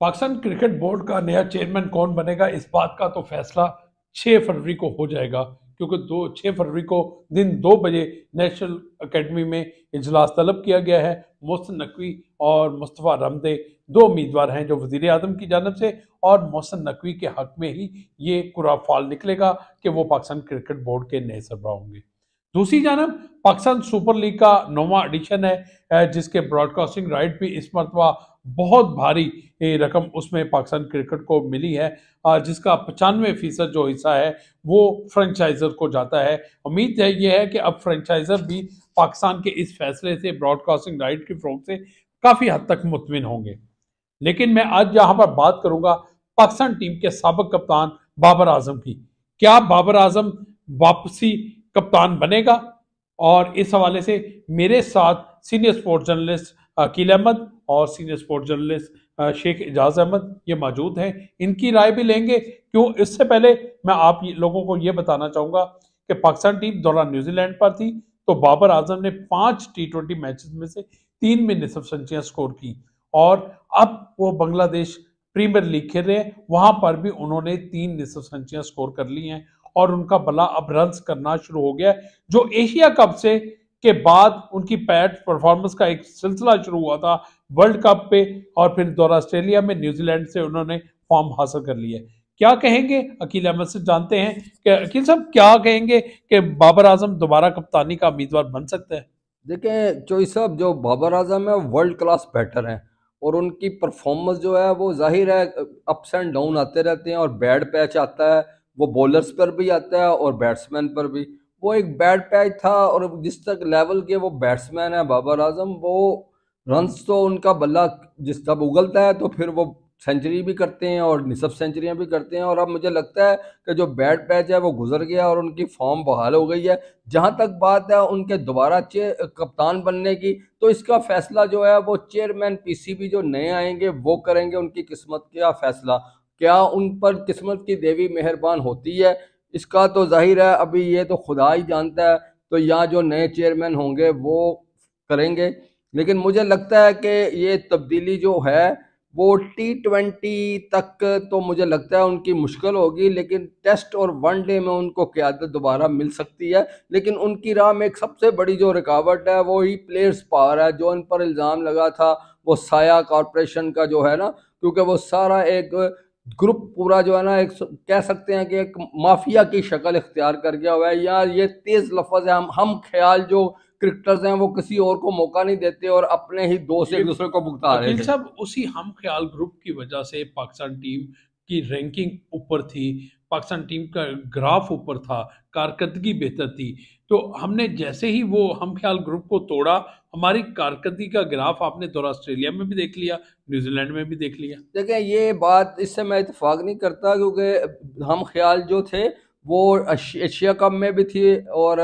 Pakistan cricket board का नया chairman कौन बनेगा? इस बात का तो फैसला 6 फरवरी को हो जाएगा, क्योंकि दो छः फरवरी को दिन दो बजे नेशनल अकेडमी में इजलास तलब किया गया है। मोहसिन नकवी और मुस्तफ़ा रमदे दो उम्मीदवार हैं जो वज़ीर अजम की जानब से, और मोहसिन नकवी के हक में ही ये कुराफाल निकलेगा कि वो पाकिस्तान क्रिकेट बोर्ड के नए सरबरा होंगे। दूसरी जानब, पाकिस्तान सुपर लीग का नौवा एडिशन है जिसके ब्रॉडकास्टिंग राइट भी इस मरतबा बहुत भारी रकम उसमें पाकिस्तान क्रिकेट को मिली है जिसका पचानवे फ़ीसद जो हिस्सा है, वो फ्रेंचाइजर को जाता है। उम्मीद है, ये है कि अब फ्रेंचाइजर भी पाकिस्तान के इस फैसले से ब्रॉडकास्टिंग राइट की फ्रोग से काफ़ी हद तक मुतमिन होंगे। लेकिन मैं आज यहाँ पर बात करूँगा पाकिस्तान टीम के सबक कप्तान बाबर आज़म की। क्या बाबर आज़म वापसी कप्तान बनेगा। और इस हवाले से मेरे साथ senior sports journalist Akeel Ahmed और senior sports journalist Sheikh Ejaz Ahmed ये मौजूद हैं। इनकी राय भी लेंगे। क्यों? इससे पहले मैं आप लोगों को ये बताना चाहूँगा कि पाकिस्तान टीम दौरान न्यूजीलैंड पर थी तो बाबर आज़म ने पाँच टी ट्वेंटी मैचेस में से तीन में निसफ सेंचुरियाँ स्कोर की। और अब वो बांग्लादेश प्रीमियर लीग खेल रहे हैं। वहाँ पर भी उन्होंने तीन निसफ सेंचुरियाँ स्कोर कर ली हैं। और उनका बला अब रन करना शुरू हो गया जो एशिया कप से के बाद उनकी पैट परफॉर्मेंस का एक सिलसिला शुरू हुआ था वर्ल्ड कप पे और फिर दौरा ऑस्ट्रेलिया में, न्यूजीलैंड से उन्होंने फॉर्म हासिल कर लिया क्या कहेंगे? अकील अहमद से जानते हैं कि अकील साहब, क्या कहेंगे कि बाबर आज़म दोबारा कप्तानी का उम्मीदवार बन सकते हैं? देखें चोई साहब, जो बाबर आज़म है वर्ल्ड क्लास बैटर हैं और उनकी परफॉर्मेंस जो है, वो ज़ाहिर है अप्स एंड डाउन आते रहते हैं और बैड पैच आता है। वो बॉलर्स पर भी आता है और बैट्समैन पर भी। वो एक बैड पैच था और जिस तक लेवल के वो बैट्समैन है, बाबर आज़म, वो रन्स तो उनका बल्ला जिस तब उगलता है तो फिर वो सेंचुरी भी करते हैं और निसब सेंचुरियाँ भी करते हैं। और अब मुझे लगता है कि जो बैड पैच है, वो गुजर गया और उनकी फॉर्म बहाल हो गई है। जहाँ तक बात है उनके दोबारा कप्तान बनने की तो इसका फैसला जो है, वो चेयरमैन पीसीबी जो नए आएँगे, वो करेंगे उनकी किस्मत का फैसला। क्या उन पर किस्मत की देवी मेहरबान होती है? इसका तो ज़ाहिर है, अभी ये तो खुदा ही जानता है तो यहाँ जो नए चेयरमैन होंगे वो करेंगे। लेकिन मुझे लगता है कि ये तब्दीली जो है, वो टी ट्वेंटी तक तो मुझे लगता है उनकी मुश्किल होगी, लेकिन टेस्ट और वनडे में उनको क्यादत दोबारा मिल सकती है। लेकिन उनकी राह में एक सबसे बड़ी जो रुकावट है, वो ही प्लेयर्स पावर है, जो इन पर इल्ज़ाम लगा था, वो साया कॉरपोरेशन का जो है ना, क्योंकि वो सारा एक ग्रुप पूरा जो है ना एक कह सकते हैं कि एक माफिया की शक्ल इख्तियार कर गया हुआ है। या ये तेज़ लफज है। हम हम ख्याल जो क्रिकेटर्स हैं वो किसी और को मौका नहीं देते और अपने ही दोस्त एक दूसरे को भुगता रहे सब उसी हम ख्याल ग्रुप की वजह से पाकिस्तान टीम की रैंकिंग ऊपर थी पाकिस्तान टीम का ग्राफ ऊपर था कारकर्दगी बेहतर थी। तो हमने जैसे ही वो हम ख्याल ग्रुप को तोड़ा हमारी कारकर्दगी का ग्राफ आपने दौरा ऑस्ट्रेलिया में भी देख लिया, न्यूजीलैंड में भी देख लिया। देखें, ये बात इससे मैं इतफाक नहीं करता क्योंकि हम ख्याल जो थे, वो एशिया कप में भी थी और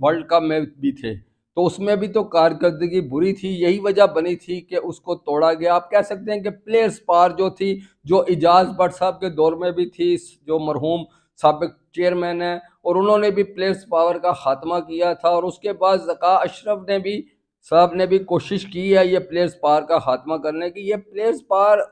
वर्ल्ड कप में भी थे। तो उसमें भी तो कारकर्दगी बुरी थी, यही वजह बनी थी कि उसको तोड़ा गया। आप कह सकते हैं कि प्लेयर्स पार जो थी, जो इजाज भट्ट साहब के दौर में भी थी जो मरहूम सबक चेयरमैन है, और उन्होंने भी प्लेयर्स पावर का खात्मा किया था, और उसके बाद जका अशरफ ने भी साहब ने भी कोशिश की है ये प्लेयर्स पार का खात्मा करने की। ये प्लेयर्स पार,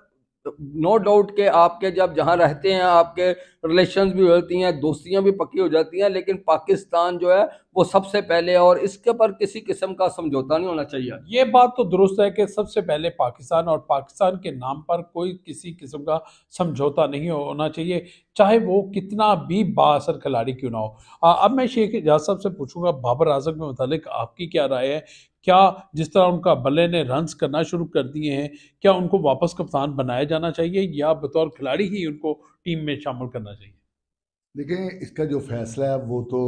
नो डाउट के आपके जब जहाँ रहते हैं, आपके रिलेशन भी होती हैं, दोस्तियाँ भी पक्की हो जाती हैं, लेकिन पाकिस्तान जो है, वो सबसे पहले और इसके पर किसी किस्म का समझौता नहीं होना चाहिए। ये बात तो दुरुस्त है कि सबसे पहले पाकिस्तान और पाकिस्तान के नाम पर कोई किसी किस्म का समझौता नहीं होना चाहिए, चाहे वो कितना भी बासर खिलाड़ी क्यों ना हो। अब मैं शेख एजाज साहब से पूछूँगा, बाबर आज़म के मुतालिक आपकी क्या राय है? क्या जिस तरह उनका बल्ले ने रन्स करना शुरू कर दिए हैं, क्या उनको वापस कप्तान बनाया जाना चाहिए या बतौर खिलाड़ी ही उनको टीम में शामिल करना चाहिए? देखें इसका जो फैसला है, वो तो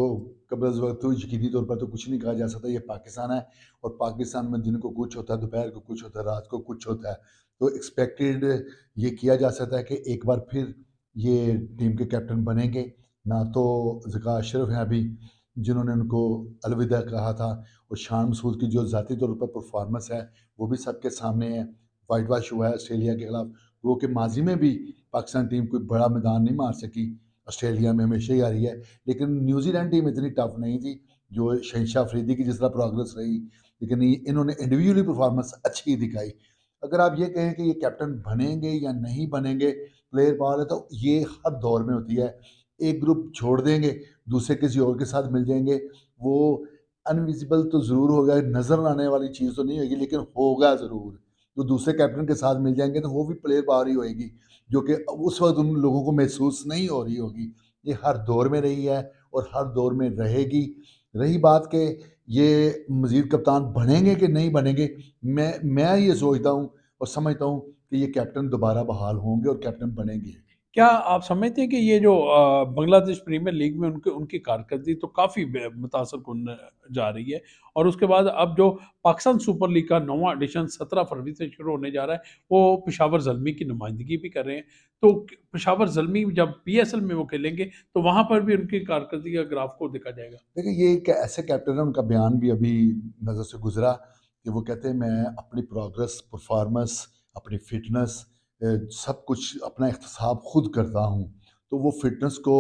कबल वक्त तो यकीनी तौर पर तो कुछ नहीं कहा जा सकता, ये पाकिस्तान है और पाकिस्तान में दिन को कुछ होता है, दोपहर को कुछ होता है, रात को कुछ होता है। तो एक्सपेक्टेड ये किया जा सकता है कि एक बार फिर ये टीम के कैप्टन बनेंगे। ना तो जका अशरफ हैं अभी जिन्होंने उनको अलविदा कहा था, और शान मसूद की जो ज़ाती तौर पर परफॉर्मेंस है, वो भी सबके सामने है। वाइट वाश हुआ है ऑस्ट्रेलिया के खिलाफ। वो कि माजी में भी पाकिस्तान टीम कोई बड़ा मैदान नहीं मार सकी। ऑस्ट्रेलिया में हमेशा ही आ रही है। लेकिन न्यूजीलैंड टीम इतनी टफ नहीं थी, जो शहशाह अफरीदी की जिस तरह प्रोग्रेस रही। लेकिन इन्होंने इंडिविजुअली परफॉर्मेंस अच्छी दिखाई। अगर आप ये कहें कि ये कैप्टन बनेंगे या नहीं बनेंगे प्लेयर पावर है तो ये हर दौर में होती है। एक ग्रुप छोड़ देंगे, दूसरे किसी और के साथ मिल जाएँगे, वो अनविजिबल तो ज़रूर होगा, नज़र आने वाली चीज़ तो नहीं होगी, लेकिन होगा ज़रूर। जो दूसरे कैप्टन के साथ मिल जाएँगे तो वो भी प्लेयर पावर ही होएगी, जो कि उस वक्त उन लोगों को महसूस नहीं हो रही होगी। ये हर दौर में रही है और हर दौर में रहेगी। रही बात के ये मज़ीद कप्तान बनेंगे कि नहीं बनेंगे, मैं मैं ये सोचता हूँ और समझता हूँ कि ये कैप्टन दोबारा बहाल होंगे और कैप्टन बनेंगे। क्या आप समझते हैं कि ये जो बांग्लादेश प्रीमियर लीग में उनके, उनकी कारकर्दगी तो काफ़ी मुतासर कन जा रही है और उसके बाद अब जो पाकिस्तान सुपर लीग का नवा एडिशन सत्रह फरवरी से शुरू होने जा रहा है, वो पिशावर जलमी की नुमाइंदगी भी कर रहे हैं। तो पिशावर जलमी जब पीएसएल में वो खेलेंगे तो वहाँ पर भी उनकी कारकर्दगी का ग्राफ को देखा जाएगा। देखिए, ये एक ऐसे कैप्टन है उनका बयान भी अभी नज़र से गुजरा कि वो कहते हैं, मैं अपनी प्रोग्रेस परफॉर्मेंस अपनी फिटनेस सब कुछ अपना एहतसाब खुद करता हूँ तो वो फिटनेस को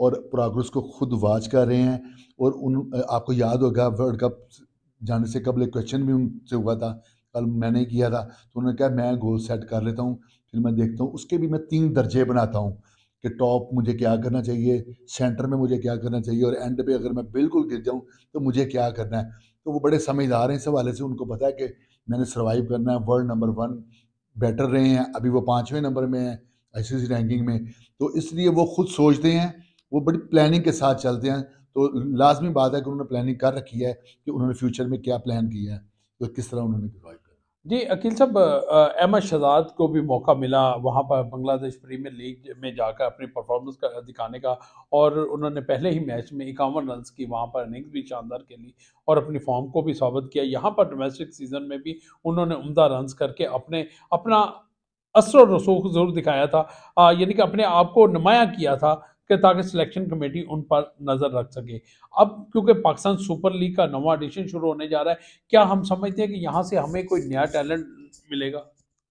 और प्रोग्रेस को खुद वाच कर रहे हैं और उन आपको याद होगा वर्ल्ड कप जाने से कबल एक क्वेश्चन भी उनसे हुआ था, कल मैंने किया था तो उन्होंने कहा मैं गोल सेट कर लेता हूँ, फिर मैं देखता हूँ, उसके भी मैं तीन दर्जे बनाता हूँ कि टॉप मुझे क्या करना चाहिए सेंटर में मुझे क्या करना चाहिए और एंड पे अगर मैं बिल्कुल गिर जाऊँ तो मुझे क्या करना है? तो वो बड़े समझदार हैं, इस हवाले से उनको पता है कि मैंने सर्वाइव करना है वर्ल्ड नंबर वन बेटर रहे हैं, अभी वो पाँचवें नंबर में हैं आई रैंकिंग में। तो इसलिए वो खुद सोचते हैं, वो बड़ी प्लानिंग के साथ चलते हैं। तो लाजमी बात है कि उन्होंने प्लानिंग कर रखी है कि उन्होंने फ्यूचर में क्या प्लान किया है तो किस तरह उन्होंने जी, अकील साहब अहमद शहजाद को भी मौका मिला वहाँ पर बांग्लादेश प्रीमियर लीग में जाकर अपनी परफॉर्मेंस का दिखाने का और उन्होंने पहले ही मैच में इक्यावन रन की वहाँ पर इनिंग्स भी शानदार खेली और अपनी फॉर्म को भी साबित किया। यहाँ पर डोमेस्टिक सीज़न में भी उन्होंने उमदा रन करके अपने, अपना असर रसूख ज़रूर दिखाया था। यानी कि अपने आप को नुमाया किया था कि ताकि सिलेक्शन कमेटी उन पर नज़र रख सके। अब क्योंकि पाकिस्तान सुपर लीग का नवा एडिशन शुरू होने जा रहा है, क्या हम समझते हैं कि यहाँ से हमें कोई नया टैलेंट मिलेगा?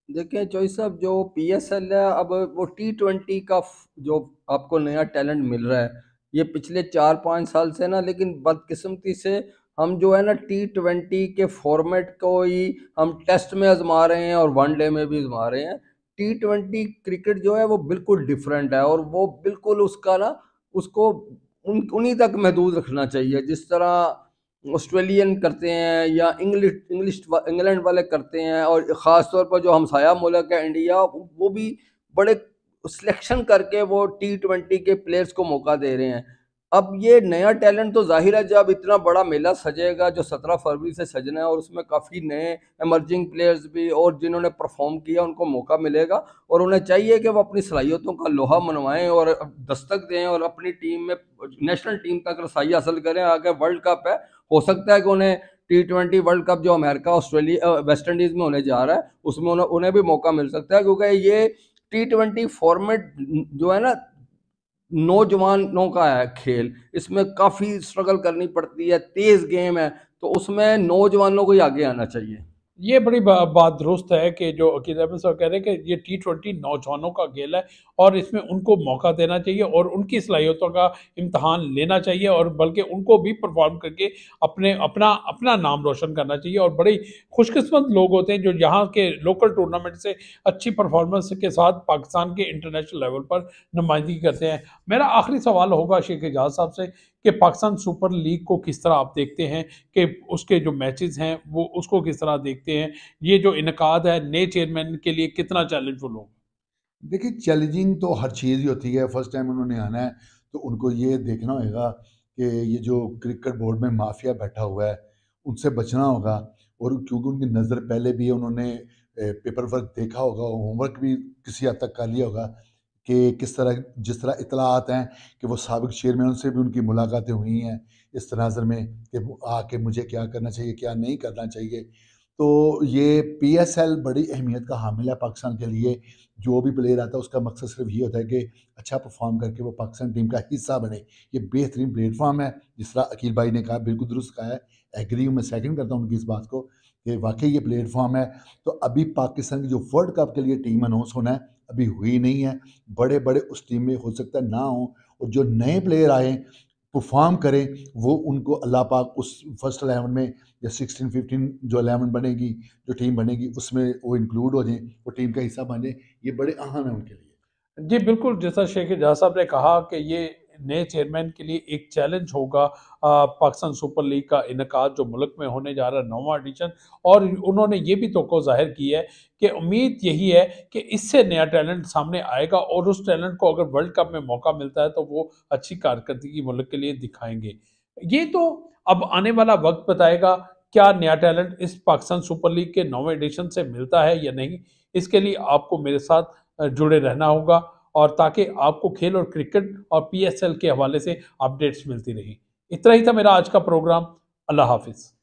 देखिए चॉइस साहब, जो पी एस एल है, अब वो टी ट्वेंटी का जो आपको नया टैलेंट मिल रहा है, ये पिछले चार पाँच साल से ना, लेकिन बदकिस्मती से हम जो है ना टी ट्वेंटी के फॉर्मेट को ही हम टेस्ट में आजमा रहे हैं और वनडे में भी आजमा रहे हैं। टी ट्वेंटी क्रिकेट जो है वो बिल्कुल डिफरेंट है और वो बिल्कुल उसका ना, उसको उन, उन्हीं तक महदूद रखना चाहिए। जिस तरह ऑस्ट्रेलियन करते हैं या इंग्लिश इंग्लिश इंग्लैंड वाले करते हैं और ख़ास तौर पर जो हमसाया मुल्क है इंडिया वो भी बड़े सिलेक्शन करके वो टी ट्वेंटी के प्लेयर्स को मौका दे रहे हैं। अब ये नया टैलेंट तो ज़ाहिर है, जब इतना बड़ा मेला सजेगा जो सत्रह फरवरी से सजना है और उसमें काफ़ी नए एमर्जिंग प्लेयर्स भी और जिन्होंने परफॉर्म किया, उनको मौका मिलेगा और उन्हें चाहिए कि वो अपनी सलाहियतों का लोहा मनवाएँ और दस्तक दें और अपनी टीम में नेशनल टीम तक रसाई हासिल करें। आगे वर्ल्ड कप है, हो सकता है कि उन्हें टी ट्वेंटी वर्ल्ड कप जो अमेरिका ऑस्ट्रेलिया वेस्ट इंडीज़ में होने जा रहा है, उसमें उन्हें भी मौका मिल सकता है, क्योंकि ये टी ट्वेंटी फॉर्मेट जो है ना नौजवानों का है खेल। इसमें काफ़ी स्ट्रगल करनी पड़ती है, तेज़ गेम है तो उसमें नौजवानों को ही आगे आना चाहिए। ये बड़ी बा, बात दुरुस्त है कि जो अकीद अहमद साहब कह रहे हैं कि ये टी ट्वेंटी नौजवानों का खेल है और इसमें उनको मौका देना चाहिए और उनकी सलाहियतों का इम्तहान लेना चाहिए और बल्कि उनको भी परफॉर्म करके अपने अपना अपना नाम रोशन करना चाहिए और बड़े खुशकस्मत लोग होते हैं जो यहाँ के लोकल टूर्नामेंट से अच्छी परफॉर्मेंस के साथ पाकिस्तान के इंटरनेशनल लेवल पर नुमाइंदगी करते हैं। मेरा आखिरी सवाल होगा शेख एजाज साहब से कि पाकिस्तान सुपर लीग को किस तरह आप देखते हैं कि उसके जो मैचेस हैं, वो उसको किस तरह देखते हैं? ये जो इनका है नए चेयरमैन के लिए कितना चैलेंजफुल होगा देखिए चैलेंजिंग तो हर चीज़ ही होती है। फ़र्स्ट टाइम उन्होंने आना है तो उनको ये देखना होगा कि ये जो क्रिकेट बोर्ड में माफिया बैठा हुआ है, उनसे बचना होगा और क्योंकि उनकी नज़र पहले भी है उन्होंने पेपर वर्क देखा होगा होमवर्क भी किसी हद तक कर लिया होगा कि किस तरह, जिस तरह इतलात हैं कि वो सबक चेयरमैन से भी उनकी मुलाकातें हुई हैं, इस तनाजर में कि आके मुझे क्या करना चाहिए, क्या नहीं करना चाहिए। तो ये पी एस एल बड़ी अहमियत का हामिल है पाकिस्तान के लिए। जो भी प्लेयर आता है, उसका मकसद सिर्फ़ ये होता है कि अच्छा परफॉर्म करके वो पाकिस्तान टीम का हिस्सा बने। ये बेहतरीन प्लेटफॉर्म है, जिस तरह अकील भाई ने कहा, बिल्कुल दुरुस्त कहा है। एग्री मैं सेकंड करता हूँ उनकी इस बात को कि वाकई ये प्लेटफॉर्म है। तो अभी पाकिस्तान की जो वर्ल्ड कप के लिए टीम अनाउंस होना है अभी हुई नहीं है। बड़े बड़े उस टीम में हो सकता है ना हो और जो नए प्लेयर आए परफॉर्म करें, वो उनको अल्लाह पाक उस फ़र्स्ट अलेवन में या सिक्सटीन फिफ्टीन जो अलेवन बनेगी, जो टीम बनेगी, उसमें वो इंक्लूड हो जाए, वो टीम का हिस्सा बन जाए। ये बड़े अहम है उनके लिए। जी, बिल्कुल, जैसा शेख जहाँ साहब ने कहा कि ये नए चेयरमैन के लिए एक चैलेंज होगा पाकिस्तान सुपर लीग का इनका जो मुल्क में होने जा रहा है, नौवा एडिशन और उन्होंने ये भी तो ज़ाहिर की है कि उम्मीद यही है कि इससे नया टैलेंट सामने आएगा और उस टैलेंट को अगर वर्ल्ड कप में मौका मिलता है तो वो अच्छी कारकर्दगी मुल्क के लिए दिखाएँगे। ये तो अब आने वाला वक्त बताएगा क्या नया टैलेंट इस पाकिस्तान सुपर लीग के नौवे एडिशन से मिलता है या नहीं। इसके लिए आपको मेरे साथ जुड़े रहना होगा। और ताकि आपको खेल और क्रिकेट और पीएसएल के हवाले से अपडेट्स मिलती रहें। इतना ही था मेरा आज का प्रोग्राम अल्लाह हाफिज़।